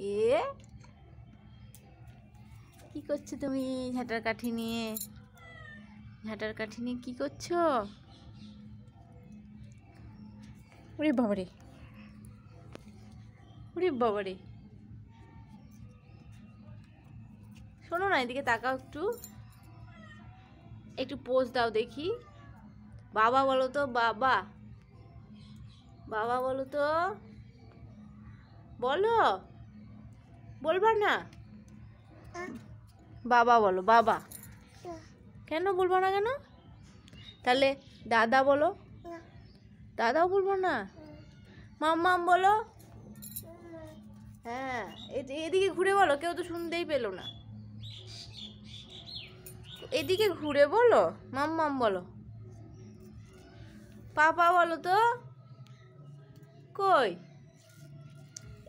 এ? কি করছ তুমি ঝাঁটার কাঠি নিয়ে? ঝাঁটার কাঠি নিয়ে কি করছ? ওরে বাবারে। ওরে বাবারে। শোনো না, এদিকে তাকাও একটু। একটু পোজ দাও দেখি। বাবা বলো তো, বাবা। বাবা বলো তো। বলো। বলবা না? বাবা বলো, বাবা। কেন বলব না কেন? তাহলে দাদা বলো। দাদাও বলব না? মাম্মাম বলো। হ্যাঁ এদিকে ঘুরে বলো, কেউ তো শুনতেই পেল না। এদিকে ঘুরে বলো, মাম্মাম বলো। পাপা বলো তো। কই?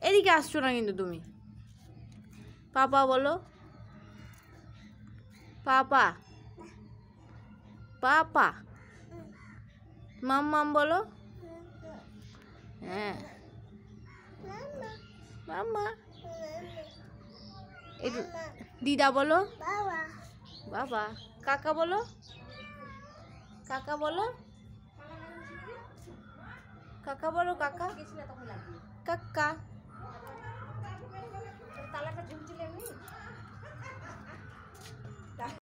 এদিকে আসছো না কিন্তু তুমি। পাপা বলো। পাপা। পাপা। মাম্মাম বলো। হ্যাঁ। মাম্মা। একটু দিদা বলো। বাবা। কাকা বলো। কাকা বলো। কাকা বলো, কাকা। কাকা।